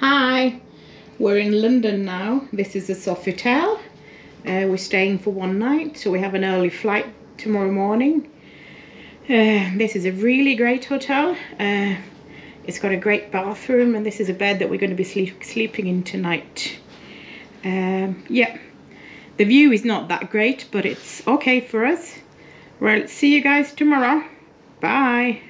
Hi, we're in London now. This is the Sofitel. Uh, we're staying for one night, so we have an early flight tomorrow morning. Uh, this is a really great hotel. Uh, it's got a great bathroom, and this is a bed that we're going to be sleep sleeping in tonight. Um, yeah, the view is not that great, but it's okay for us. Well, see you guys tomorrow. Bye.